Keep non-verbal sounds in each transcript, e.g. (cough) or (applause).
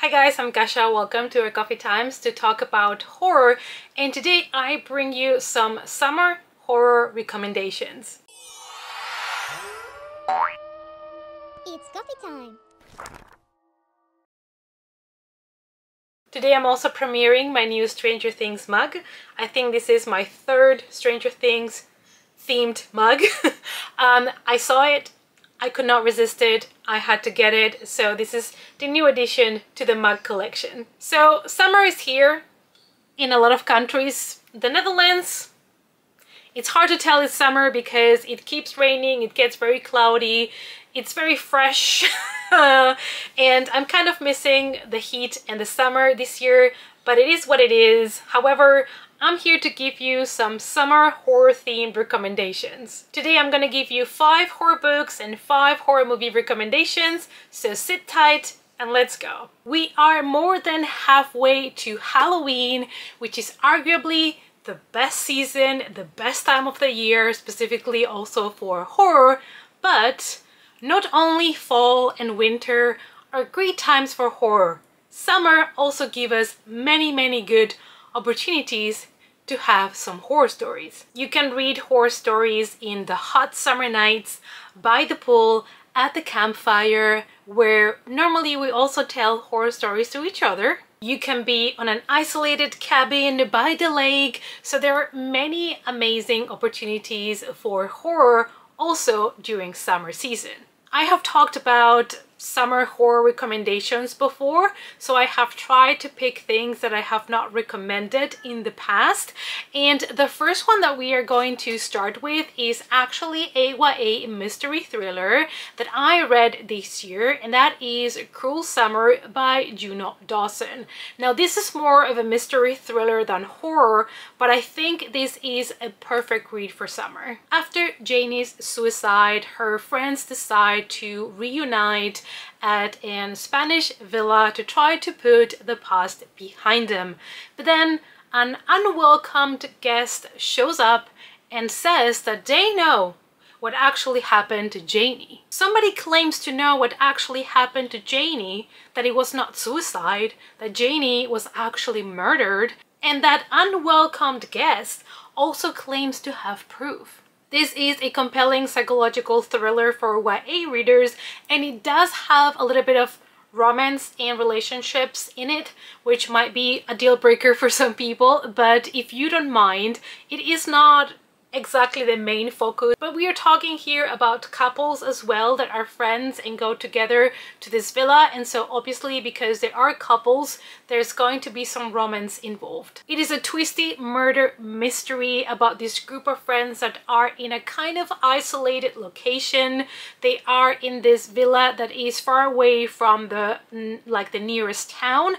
Hi guys, I'm Kasha. Welcome to our Coffee Times to talk about horror. And today I bring you some summer horror recommendations. It's coffee time. Today I'm also premiering my new Stranger Things mug. I think this is my third Stranger Things themed mug. (laughs) um, I saw it, I could not resist it, I had to get it, so this is the new addition to the mug collection. So summer is here in a lot of countries. The Netherlands, it's hard to tell it's summer because it keeps raining, it gets very cloudy, it's very fresh (laughs) and I'm kind of missing the heat and the summer this year but it is what it is. However, I'm here to give you some summer horror themed recommendations. Today I'm gonna give you five horror books and five horror movie recommendations, so sit tight and let's go. We are more than halfway to Halloween, which is arguably the best season, the best time of the year, specifically also for horror, but not only fall and winter are great times for horror, summer also give us many many good opportunities to have some horror stories. You can read horror stories in the hot summer nights, by the pool, at the campfire, where normally we also tell horror stories to each other. You can be on an isolated cabin by the lake, so there are many amazing opportunities for horror also during summer season. I have talked about summer horror recommendations before so I have tried to pick things that I have not recommended in the past and the first one that we are going to start with is actually a YA mystery thriller that I read this year and that is Cruel Summer by Juno Dawson. Now this is more of a mystery thriller than horror but I think this is a perfect read for summer. After Janie's suicide her friends decide to reunite at an Spanish villa to try to put the past behind them. But then an unwelcomed guest shows up and says that they know what actually happened to Janie. Somebody claims to know what actually happened to Janie, that it was not suicide, that Janie was actually murdered, and that unwelcomed guest also claims to have proof. This is a compelling psychological thriller for YA readers and it does have a little bit of romance and relationships in it, which might be a deal breaker for some people, but if you don't mind, it is not exactly the main focus but we are talking here about couples as well that are friends and go together to this villa and so obviously because they are couples there's going to be some romance involved. It is a twisty murder mystery about this group of friends that are in a kind of isolated location. They are in this villa that is far away from the like the nearest town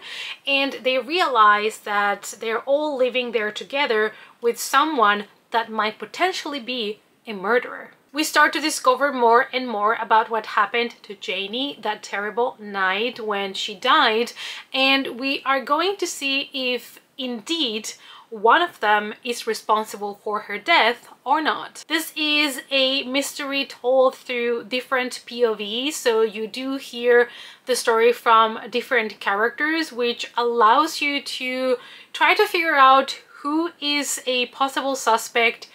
and they realize that they're all living there together with someone that might potentially be a murderer. We start to discover more and more about what happened to Janie that terrible night when she died and we are going to see if indeed one of them is responsible for her death or not. This is a mystery told through different POVs, so you do hear the story from different characters, which allows you to try to figure out who is a possible suspect,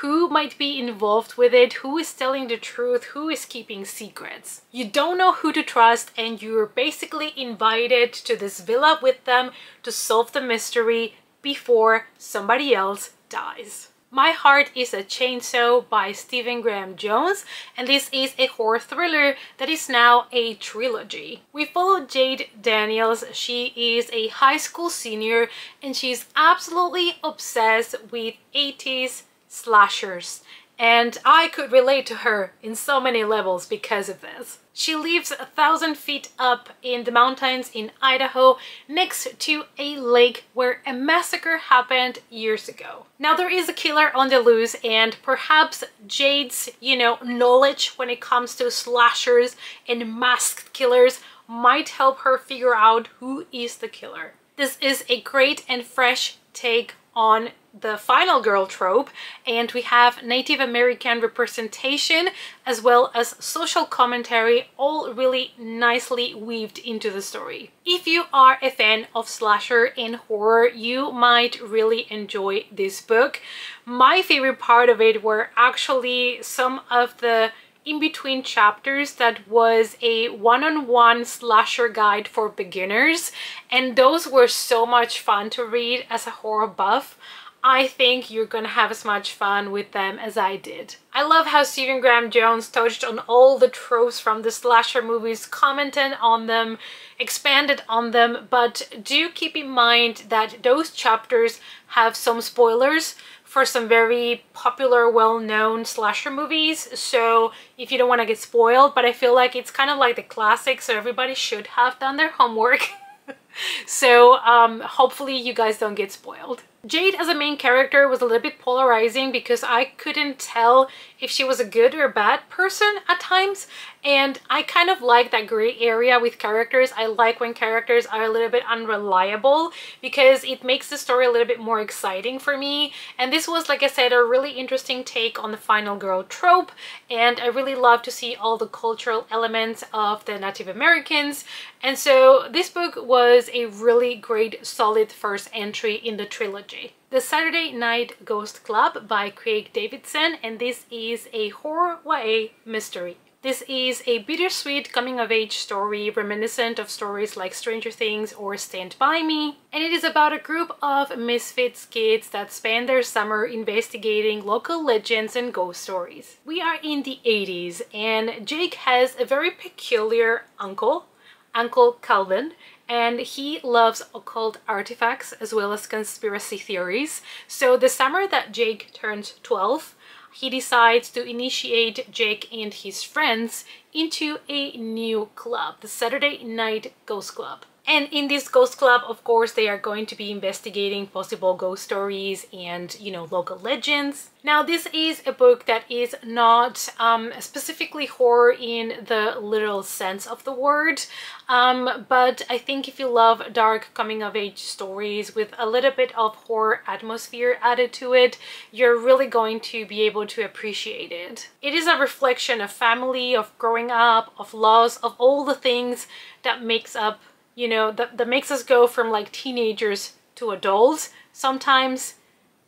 who might be involved with it, who is telling the truth, who is keeping secrets. You don't know who to trust and you're basically invited to this villa with them to solve the mystery before somebody else dies. My Heart is a Chainsaw by Stephen Graham Jones and this is a horror thriller that is now a trilogy. We follow Jade Daniels. She is a high school senior and she's absolutely obsessed with 80s slashers and I could relate to her in so many levels because of this. She lives a thousand feet up in the mountains in Idaho next to a lake where a massacre happened years ago. Now there is a killer on the loose and perhaps Jade's, you know, knowledge when it comes to slashers and masked killers might help her figure out who is the killer. This is a great and fresh take on the final girl trope and we have Native American representation as well as social commentary all really nicely weaved into the story. If you are a fan of slasher and horror you might really enjoy this book. My favorite part of it were actually some of the in between chapters that was a one-on-one -on -one slasher guide for beginners and those were so much fun to read as a horror buff. I think you're gonna have as much fun with them as I did. I love how Stephen Graham Jones touched on all the tropes from the slasher movies, commented on them, expanded on them, but do keep in mind that those chapters have some spoilers for some very popular, well-known slasher movies, so if you don't want to get spoiled, but I feel like it's kind of like the classic, so everybody should have done their homework. (laughs) so um, hopefully you guys don't get spoiled. Jade as a main character was a little bit polarizing because I couldn't tell if she was a good or bad person at times and I kind of like that gray area with characters. I like when characters are a little bit unreliable because it makes the story a little bit more exciting for me. And this was like I said a really interesting take on the final girl trope. And I really love to see all the cultural elements of the Native Americans. And so this book was a really great solid first entry in the trilogy. The Saturday Night Ghost Club by Craig Davidson. And this is a horror YA mystery. This is a bittersweet coming-of-age story reminiscent of stories like Stranger Things or Stand By Me, and it is about a group of misfits kids that spend their summer investigating local legends and ghost stories. We are in the 80s, and Jake has a very peculiar uncle, Uncle Calvin, and he loves occult artifacts as well as conspiracy theories. So the summer that Jake turns 12, he decides to initiate Jake and his friends into a new club, the Saturday Night Ghost Club. And in this ghost club, of course, they are going to be investigating possible ghost stories and, you know, local legends. Now, this is a book that is not um, specifically horror in the literal sense of the word, um, but I think if you love dark coming-of-age stories with a little bit of horror atmosphere added to it, you're really going to be able to appreciate it. It is a reflection of family, of growing up, of loss, of all the things that makes up you know, that, that makes us go from like teenagers to adults, sometimes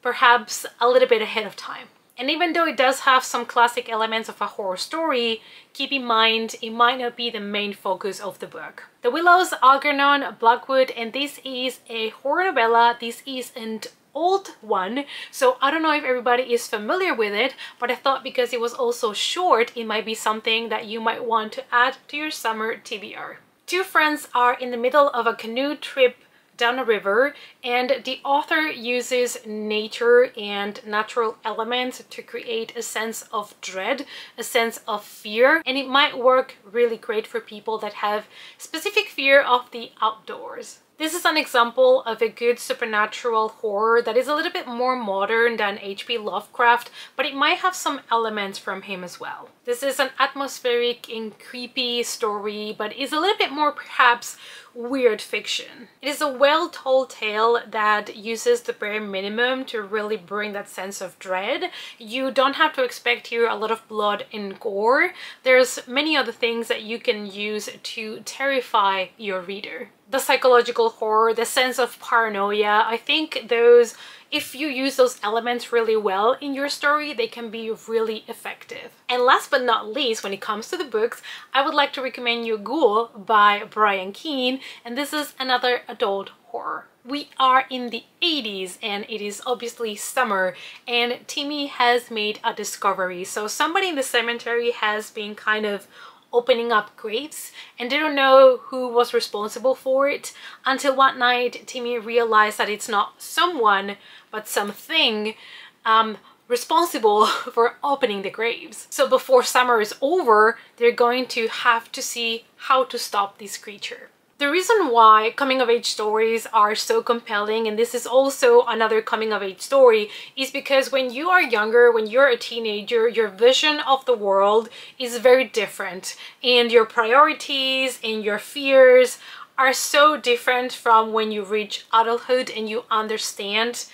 perhaps a little bit ahead of time. And even though it does have some classic elements of a horror story, keep in mind it might not be the main focus of the book. The Willows, Algernon, Blackwood, and this is a horror novella. This is an old one so I don't know if everybody is familiar with it but I thought because it was also short it might be something that you might want to add to your summer TBR. Two friends are in the middle of a canoe trip down a river and the author uses nature and natural elements to create a sense of dread, a sense of fear and it might work really great for people that have specific fear of the outdoors. This is an example of a good supernatural horror that is a little bit more modern than H.P. Lovecraft, but it might have some elements from him as well. This is an atmospheric and creepy story, but is a little bit more perhaps weird fiction. It is a well-told tale that uses the bare minimum to really bring that sense of dread. You don't have to expect here a lot of blood and gore. There's many other things that you can use to terrify your reader. The psychological horror, the sense of paranoia, I think those if you use those elements really well in your story, they can be really effective. And last but not least, when it comes to the books, I would like to recommend you Ghoul by Brian Keene, and this is another adult horror. We are in the 80s and it is obviously summer and Timmy has made a discovery. So somebody in the cemetery has been kind of opening up graves and don't know who was responsible for it until one night Timmy realized that it's not someone but something um, responsible (laughs) for opening the graves. So before summer is over, they're going to have to see how to stop this creature. The reason why coming of age stories are so compelling, and this is also another coming of age story, is because when you are younger, when you're a teenager, your vision of the world is very different. And your priorities and your fears are so different from when you reach adulthood and you understand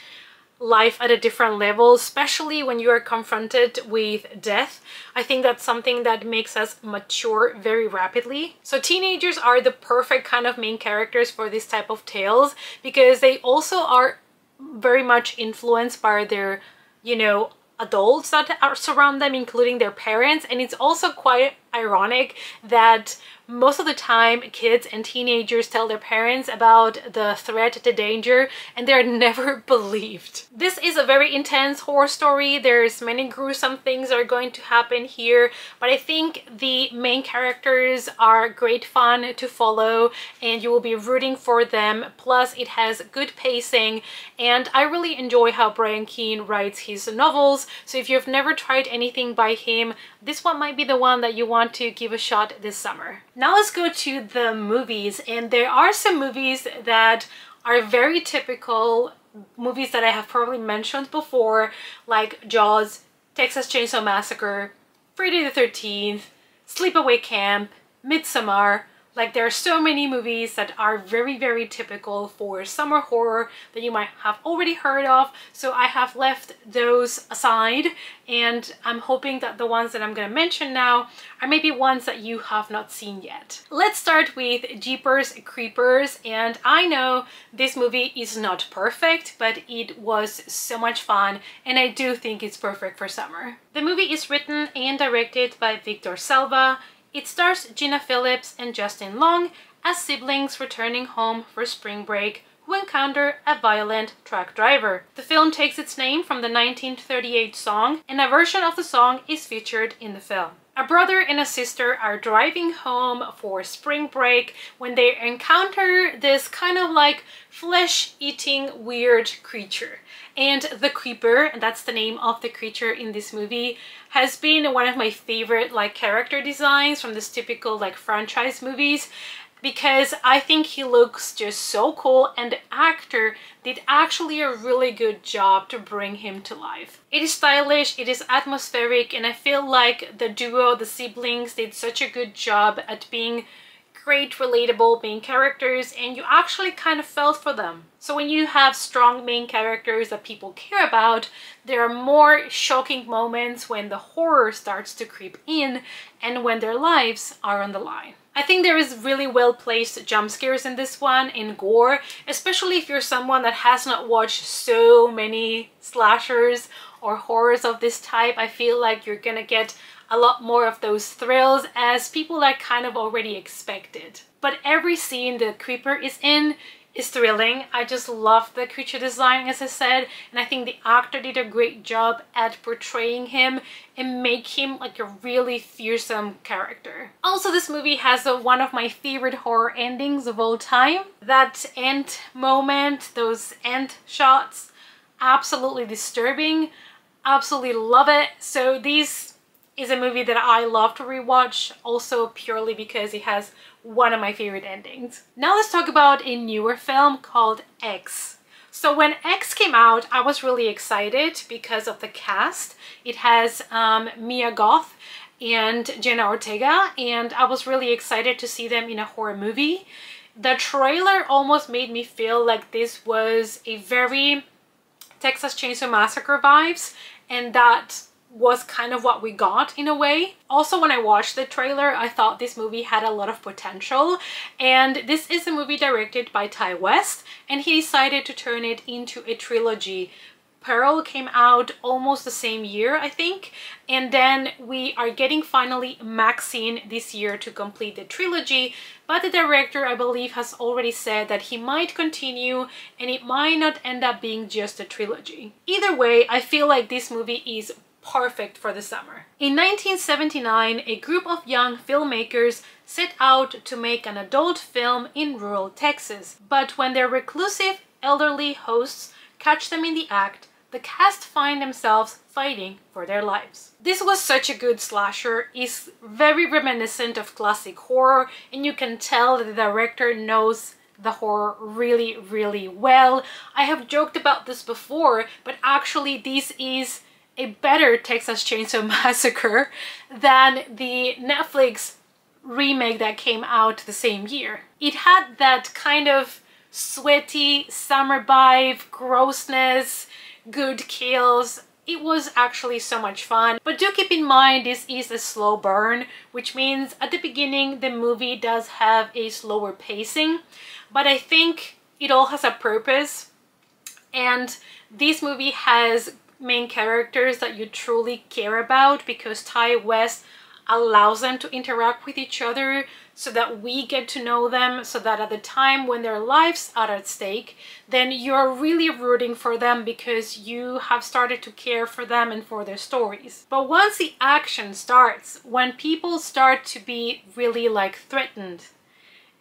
life at a different level, especially when you are confronted with death. I think that's something that makes us mature very rapidly. So teenagers are the perfect kind of main characters for this type of tales because they also are very much influenced by their, you know, adults that are surround them, including their parents. And it's also quite ironic that most of the time kids and teenagers tell their parents about the threat, the danger, and they're (laughs) never believed. This is a very intense horror story. There's many gruesome things are going to happen here, but I think the main characters are great fun to follow and you will be rooting for them. Plus it has good pacing and I really enjoy how Brian Keene writes his novels. So if you've never tried anything by him, this one might be the one that you want to give a shot this summer. Now let's go to the movies and there are some movies that are very typical movies that I have probably mentioned before like Jaws, Texas Chainsaw Massacre, Friday the 13th, Sleepaway Camp, Midsommar, like there are so many movies that are very, very typical for summer horror that you might have already heard of. So I have left those aside and I'm hoping that the ones that I'm going to mention now are maybe ones that you have not seen yet. Let's start with Jeepers Creepers and I know this movie is not perfect but it was so much fun and I do think it's perfect for summer. The movie is written and directed by Victor Salva it stars Gina Philips and Justin Long as siblings returning home for spring break who encounter a violent truck driver. The film takes its name from the 1938 song and a version of the song is featured in the film. A brother and a sister are driving home for spring break when they encounter this kind of like flesh-eating weird creature. And the creeper, and that's the name of the creature in this movie, has been one of my favorite like character designs from this typical like franchise movies because I think he looks just so cool and the actor did actually a really good job to bring him to life. It is stylish, it is atmospheric, and I feel like the duo, the siblings, did such a good job at being great relatable main characters and you actually kind of felt for them. So when you have strong main characters that people care about, there are more shocking moments when the horror starts to creep in and when their lives are on the line. I think there is really well placed jump scares in this one in gore, especially if you're someone that has not watched so many slashers or horrors of this type. I feel like you're gonna get a lot more of those thrills as people are kind of already expected. But every scene the creeper is in is thrilling. I just love the creature design as I said and I think the actor did a great job at portraying him and make him like a really fearsome character. Also this movie has a, one of my favorite horror endings of all time. That end moment, those end shots, absolutely disturbing. Absolutely love it. So these is a movie that I love to rewatch also purely because it has one of my favorite endings. Now let's talk about a newer film called X. So when X came out, I was really excited because of the cast. It has um, Mia Goth and Jenna Ortega and I was really excited to see them in a horror movie. The trailer almost made me feel like this was a very Texas Chainsaw Massacre vibes and that was kind of what we got in a way. Also, when I watched the trailer, I thought this movie had a lot of potential. And this is a movie directed by Ti West, and he decided to turn it into a trilogy. Pearl came out almost the same year, I think. And then we are getting finally Maxine this year to complete the trilogy. But the director, I believe, has already said that he might continue and it might not end up being just a trilogy. Either way, I feel like this movie is perfect for the summer. In 1979, a group of young filmmakers set out to make an adult film in rural Texas. But when their reclusive elderly hosts catch them in the act, the cast find themselves fighting for their lives. This was such a good slasher, it's very reminiscent of classic horror and you can tell the director knows the horror really really well. I have joked about this before but actually this is a better Texas Chainsaw (laughs) Massacre than the Netflix remake that came out the same year. It had that kind of sweaty summer vibe, grossness, good kills. It was actually so much fun. But do keep in mind this is a slow burn, which means at the beginning the movie does have a slower pacing. But I think it all has a purpose. And this movie has main characters that you truly care about because Ti West allows them to interact with each other so that we get to know them so that at the time when their lives are at stake then you're really rooting for them because you have started to care for them and for their stories. But once the action starts when people start to be really like threatened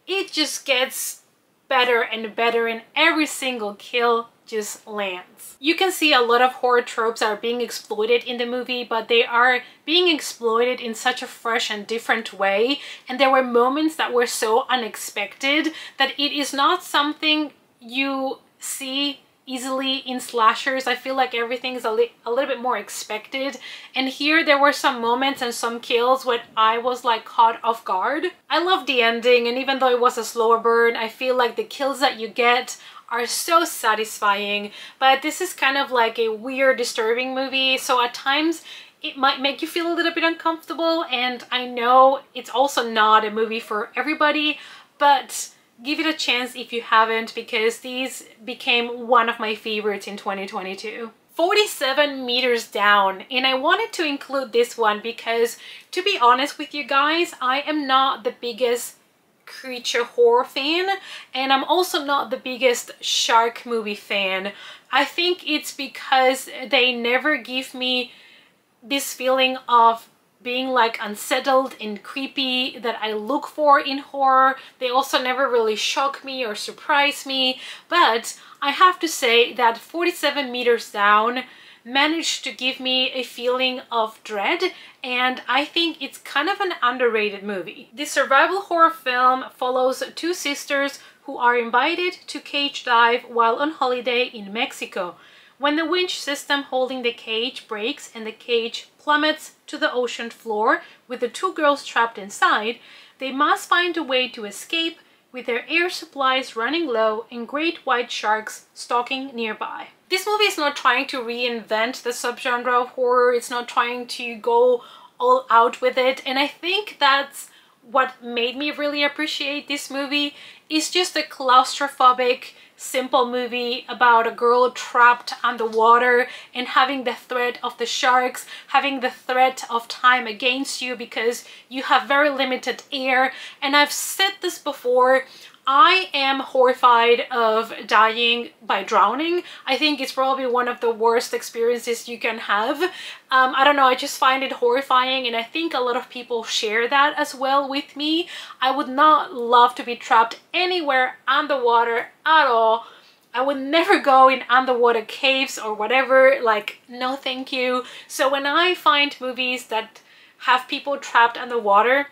it just gets better and better and every single kill just lands. You can see a lot of horror tropes are being exploited in the movie, but they are being exploited in such a fresh and different way. And there were moments that were so unexpected that it is not something you see easily in slashers. I feel like everything is a, li a little bit more expected. And here there were some moments and some kills where I was like caught off guard. I love the ending and even though it was a slower burn, I feel like the kills that you get are so satisfying, but this is kind of like a weird, disturbing movie, so at times it might make you feel a little bit uncomfortable, and I know it's also not a movie for everybody, but give it a chance if you haven't, because these became one of my favorites in 2022. 47 meters down and I wanted to include this one because to be honest with you guys I am not the biggest creature horror fan and I'm also not the biggest shark movie fan. I think it's because they never give me this feeling of being like unsettled and creepy that I look for in horror. They also never really shock me or surprise me, but I have to say that 47 meters down managed to give me a feeling of dread and I think it's kind of an underrated movie. The survival horror film follows two sisters who are invited to cage dive while on holiday in Mexico. When the winch system holding the cage breaks and the cage plummets to the ocean floor with the two girls trapped inside, they must find a way to escape with their air supplies running low and great white sharks stalking nearby. This movie is not trying to reinvent the subgenre of horror, it's not trying to go all out with it, and I think that's what made me really appreciate this movie is just a claustrophobic simple movie about a girl trapped underwater and having the threat of the sharks, having the threat of time against you because you have very limited air. And I've said this before, I am horrified of dying by drowning. I think it's probably one of the worst experiences you can have. Um, I don't know, I just find it horrifying and I think a lot of people share that as well with me. I would not love to be trapped anywhere underwater at all. I would never go in underwater caves or whatever, like no thank you. So when I find movies that have people trapped underwater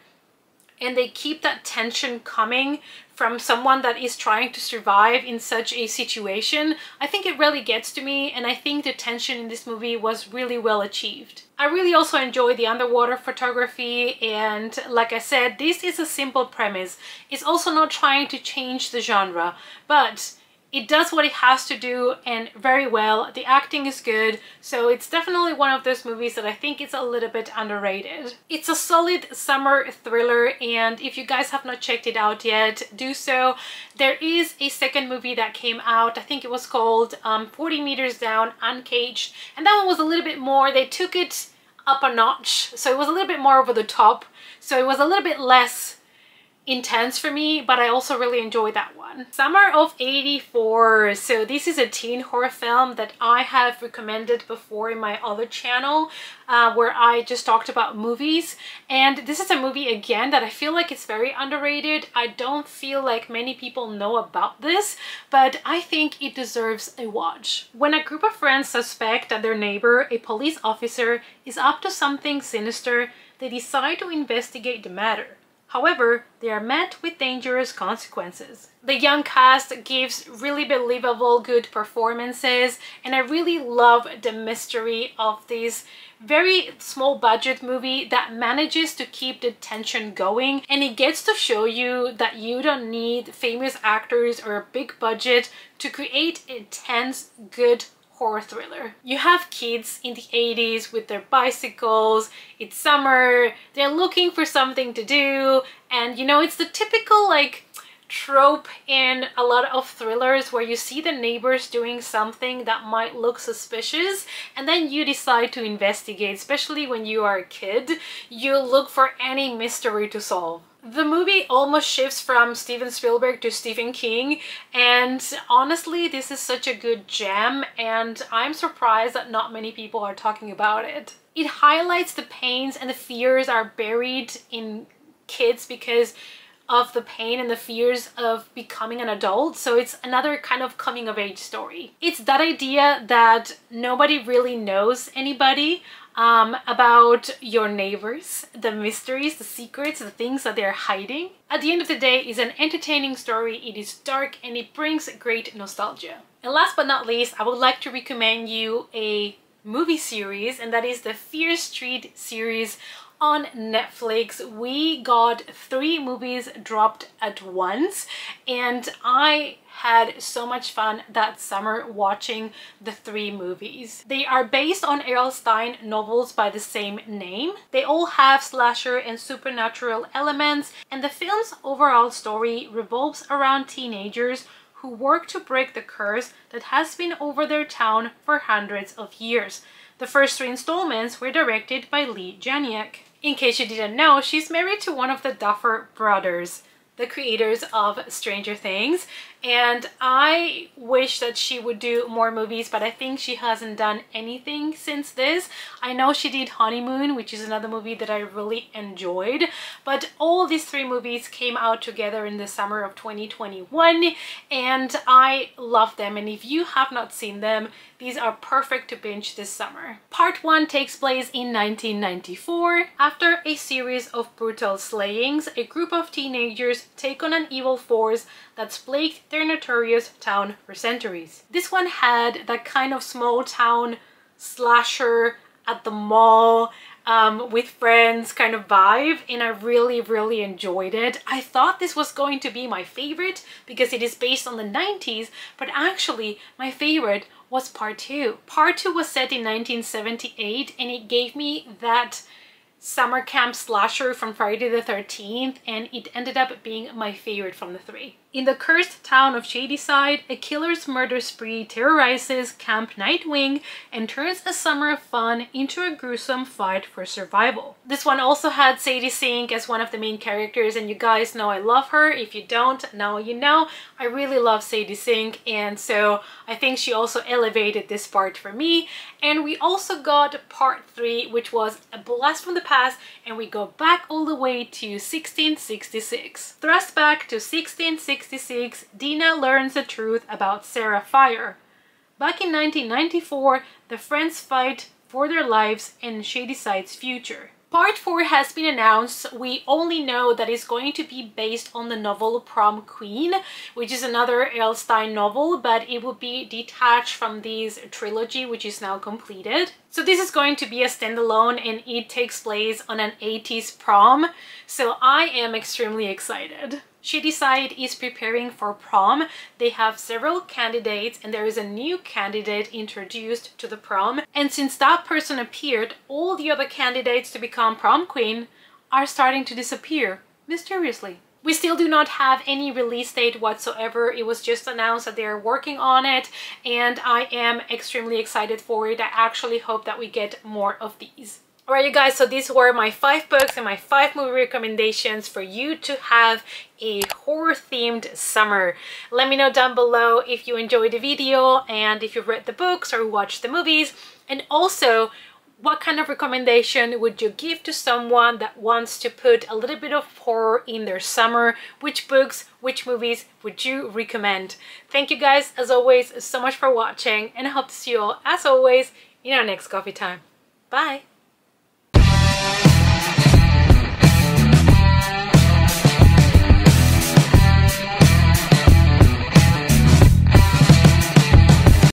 and they keep that tension coming from someone that is trying to survive in such a situation, I think it really gets to me and I think the tension in this movie was really well achieved. I really also enjoy the underwater photography and like I said, this is a simple premise. It's also not trying to change the genre, but it does what it has to do and very well. The acting is good, so it's definitely one of those movies that I think is a little bit underrated. It's a solid summer thriller and if you guys have not checked it out yet, do so. There is a second movie that came out, I think it was called um, 40 Meters Down Uncaged, and that one was a little bit more, they took it up a notch, so it was a little bit more over the top, so it was a little bit less intense for me, but I also really enjoyed that one. Summer of 84. So this is a teen horror film that I have recommended before in my other channel uh, where I just talked about movies. And this is a movie again that I feel like it's very underrated. I don't feel like many people know about this, but I think it deserves a watch. When a group of friends suspect that their neighbor, a police officer, is up to something sinister, they decide to investigate the matter. However, they are met with dangerous consequences. The young cast gives really believable good performances and I really love the mystery of this very small budget movie that manages to keep the tension going and it gets to show you that you don't need famous actors or a big budget to create intense good horror thriller. You have kids in the 80s with their bicycles, it's summer, they're looking for something to do, and you know, it's the typical like trope in a lot of thrillers where you see the neighbors doing something that might look suspicious and then you decide to investigate, especially when you are a kid. You look for any mystery to solve. The movie almost shifts from Steven Spielberg to Stephen King and honestly this is such a good gem and I'm surprised that not many people are talking about it. It highlights the pains and the fears are buried in kids because of the pain and the fears of becoming an adult. So it's another kind of coming of age story. It's that idea that nobody really knows anybody um, about your neighbors, the mysteries, the secrets, the things that they're hiding. At the end of the day, it's an entertaining story, it is dark, and it brings great nostalgia. And last but not least, I would like to recommend you a movie series, and that is the Fear Street series on Netflix. We got three movies dropped at once and I had so much fun that summer watching the three movies. They are based on R.L. Stine novels by the same name. They all have slasher and supernatural elements and the film's overall story revolves around teenagers who work to break the curse that has been over their town for hundreds of years. The first three installments were directed by Leigh Janiak. In case you didn't know, she's married to one of the Duffer brothers, the creators of Stranger Things, and I wish that she would do more movies but I think she hasn't done anything since this. I know she did Honeymoon which is another movie that I really enjoyed but all these three movies came out together in the summer of 2021 and I love them and if you have not seen them these are perfect to binge this summer. Part 1 takes place in 1994. After a series of brutal slayings, a group of teenagers take on an evil force that's plagued their notorious town for centuries. This one had that kind of small town slasher at the mall um, with friends kind of vibe and I really really enjoyed it. I thought this was going to be my favorite because it is based on the 90s but actually my favorite was part 2. Part 2 was set in 1978 and it gave me that summer camp slasher from Friday the 13th and it ended up being my favorite from the three. In the cursed town of Shadyside, a killer's murder spree terrorizes Camp Nightwing and turns a summer of fun into a gruesome fight for survival. This one also had Sadie Sink as one of the main characters and you guys know I love her. If you don't, now you know. I really love Sadie Sink and so I think she also elevated this part for me. And we also got part 3 which was a blast from the past and we go back all the way to 1666. Thrust back to 1666 1966, Deena learns the truth about Sarah Fier. Back in 1994, the friends fight for their lives and Shadyside's future. Part 4 has been announced. We only know that it's going to be based on the novel Prom Queen, which is another R.L. Stine novel, but it will be detached from this trilogy, which is now completed. So this is going to be a standalone and it takes place on an 80s prom. So I am extremely excited. Shadyside is preparing for prom. They have several candidates and there is a new candidate introduced to the prom. And since that person appeared, all the other candidates to become prom queen are starting to disappear mysteriously. We still do not have any release date whatsoever. It was just announced that they're working on it and I am extremely excited for it. I actually hope that we get more of these. Alright you guys, so these were my five books and my five movie recommendations for you to have a horror themed summer. Let me know down below if you enjoyed the video and if you've read the books or watched the movies and also what kind of recommendation would you give to someone that wants to put a little bit of horror in their summer? Which books, which movies would you recommend? Thank you guys as always so much for watching and I hope to see you all as always in our next coffee time. Bye!